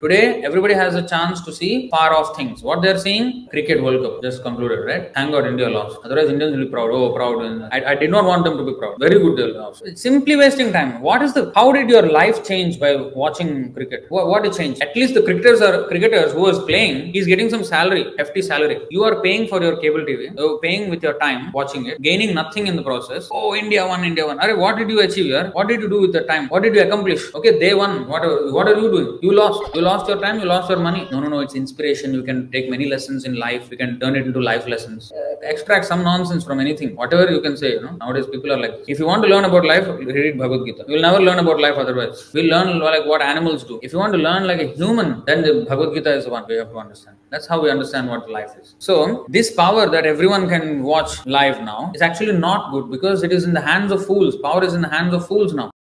Today, everybody has a chance to see far off things. What they're seeing, cricket World Cup just concluded, right? Thank God India lost. Otherwise, Indians will be proud. Oh, proud. I, I did not want them to be proud. Very good they lost. It's simply wasting time. What is the? How did your life change by watching cricket? What, what did change? At least the cricketers are cricketers who was playing. He's getting some salary, hefty salary. You are paying for your cable TV. You're paying with your time, watching it, gaining nothing in the process. Oh, India won, India won. Are, what did you achieve here? What did you do with the time? What did you accomplish? Okay, they won. What are, what are you doing? You lost. You lost your time. You lost your money. No, no, no. It's inspiration. You can take many lessons in life. You can turn it into life lessons. Uh, extract some nonsense from anything. Whatever you can say. You know, nowadays people are like, if you want to learn about life, read Bhagavad Gita. You will never learn about life otherwise. We'll learn like what animals do. If you want to learn like a human, then the Bhagavad Gita is the one we have to understand. That's how we understand what life is. So this power that everyone can watch live now is actually not good because it is in the hands of fools. Power is in the hands of fools now.